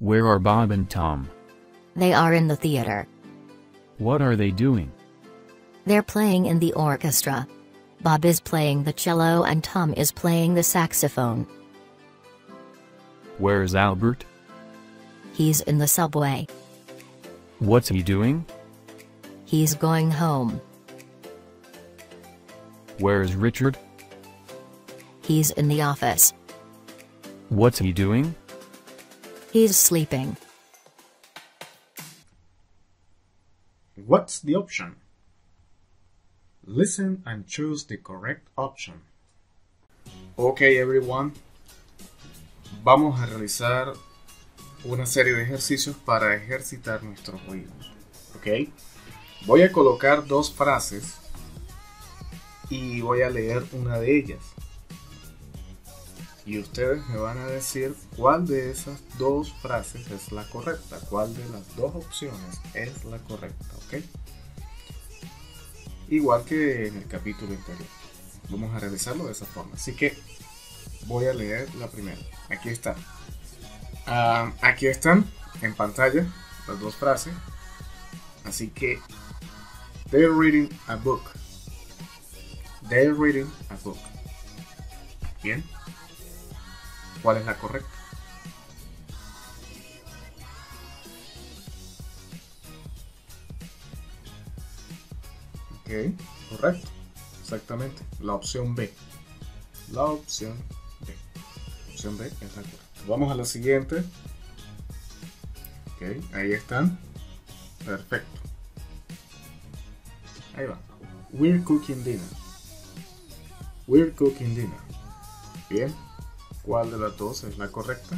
Where are Bob and Tom? They are in the theater. What are they doing? They're playing in the orchestra. Bob is playing the cello and Tom is playing the saxophone. Where's Albert? He's in the subway. What's he doing? He's going home. Where's Richard? He's in the office. What's he doing? He's sleeping. What's the option? Listen and choose the correct option. Okay, everyone. Vamos a realizar una serie de ejercicios para ejercitar nuestros oídos. Ok. Voy a colocar dos frases y voy a leer una de ellas. Y ustedes me van a decir cuál de esas dos frases es la correcta, cuál de las dos opciones es la correcta, ¿ok? Igual que en el capítulo anterior. Vamos a realizarlo de esa forma. Así que voy a leer la primera. Aquí está. Ah, aquí están en pantalla las dos frases. Así que they're reading a book. They're reading a book. Bien. ¿Cuál es la correcta? Ok, correcto. Exactamente. La opción B. La opción B. La opción B es la correcta. Vamos a la siguiente. Ok, ahí están. Perfecto. Ahí va. We're cooking dinner. We're cooking dinner. Bien. ¿Cuál de las dos es la correcta?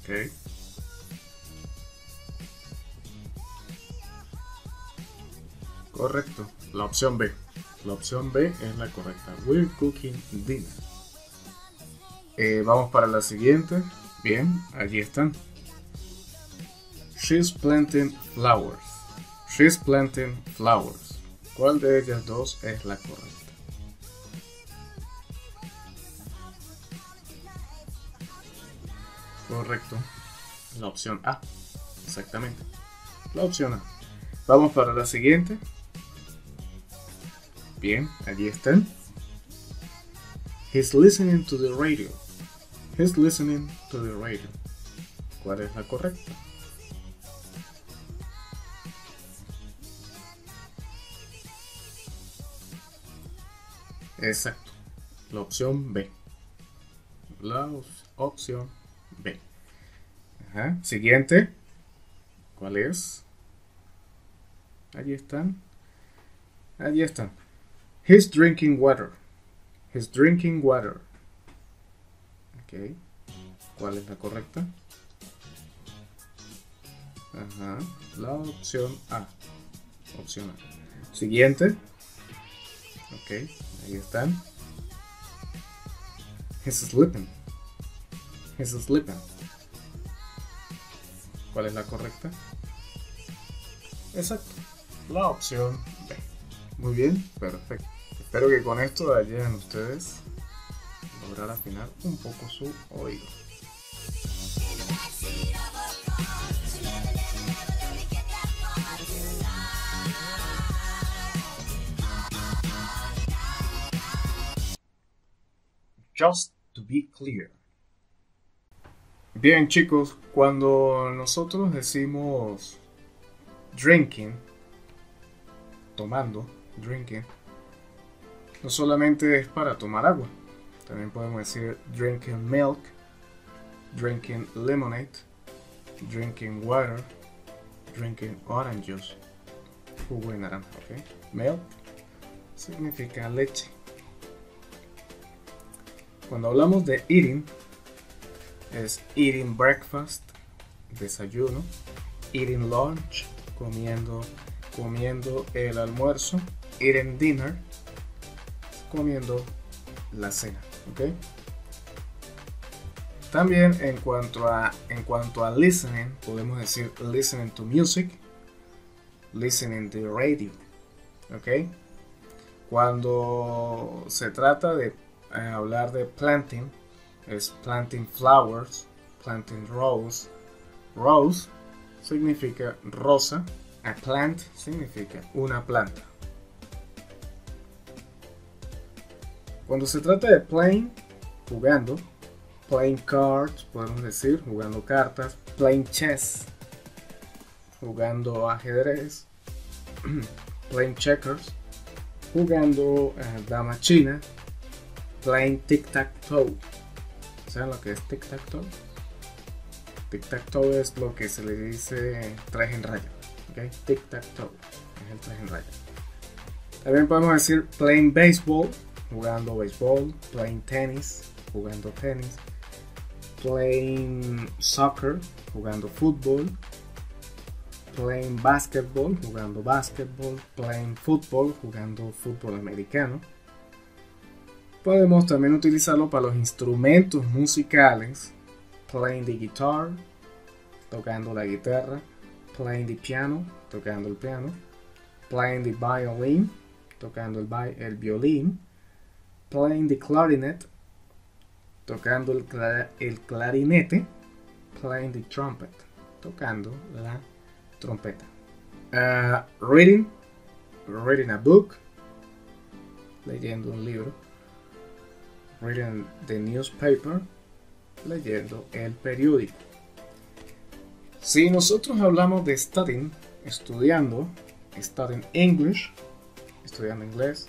Ok. Correcto. La opción B. La opción B es la correcta. We're cooking dinner. Eh, vamos para la siguiente. Bien, allí están. She's planting flowers. She's planting flowers. ¿Cuál de ellas dos es la correcta? Correcto. La opción A. Exactamente. La opción A. Vamos para la siguiente. Bien, allí están. He's listening to the radio. He's listening to the radio. ¿Cuál es la correcta? Exacto. La opción B. La opción B. Ajá. Siguiente. ¿Cuál es? Allí están. Allí están. He's drinking water. He's drinking water. Ok. ¿Cuál es la correcta? Ajá. La opción A. Opción A. Siguiente. Ok. Ahí están. He's sleeping. He's sleeping. ¿Cuál es la correcta? Exacto. La opción B. Muy bien, perfecto. Espero que con esto hayan ustedes lograr afinar un poco su oído. Just to be clear. Bien chicos, cuando nosotros decimos drinking, tomando, drinking, no solamente es para tomar agua, también podemos decir drinking milk, drinking lemonade, drinking water, drinking orange juice, jugo de ¿ok? Milk significa leche. Cuando hablamos de eating, es eating breakfast, desayuno, eating lunch, comiendo, comiendo el almuerzo, eating dinner, comiendo la cena, ¿ok? También en cuanto a en cuanto a listening, podemos decir listening to music, listening to radio, ¿ok? Cuando se trata de eh, hablar de planting, es planting flowers, planting rose. Rose significa rosa, a plant significa una planta. Cuando se trata de playing, jugando, playing cards, podemos decir, jugando cartas, playing chess, jugando ajedrez, playing checkers, jugando eh, dama china, playing tic-tac-toe. ¿Saben lo que es tic-tac-toe? Tic-tac-toe es lo que se le dice traje en raya. Tic-tac-toe es el traje en raya. También podemos decir playing baseball, jugando béisbol, playing tennis, jugando tenis, playing soccer, jugando fútbol, playing basketball, jugando basketball, playing football, jugando fútbol americano. Podemos también utilizarlo para los instrumentos musicales, playing the guitar, tocando la guitarra, playing the piano, tocando el piano, playing the violin, tocando el, el violín, playing the clarinet, tocando el, el clarinete, playing the trumpet, tocando la trompeta. Uh, reading, reading a book, leyendo un libro. Reading the newspaper, leyendo el periódico. Si nosotros hablamos de studying, estudiando, studying English, estudiando inglés,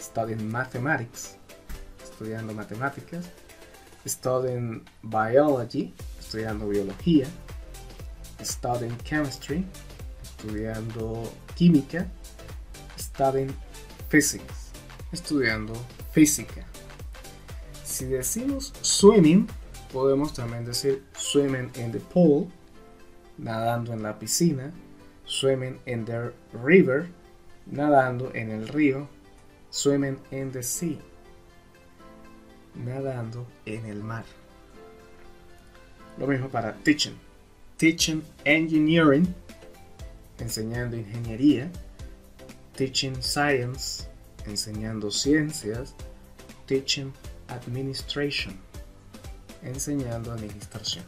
studying mathematics, estudiando matemáticas, studying biology, estudiando biología, studying chemistry, estudiando química, studying physics, estudiando física. Si decimos swimming, podemos también decir swimming in the pool, nadando en la piscina, swimming in the river, nadando en el río, swimming in the sea, nadando en el mar. Lo mismo para teaching. Teaching engineering, enseñando ingeniería. Teaching science, enseñando ciencias. Teaching administration, enseñando administración.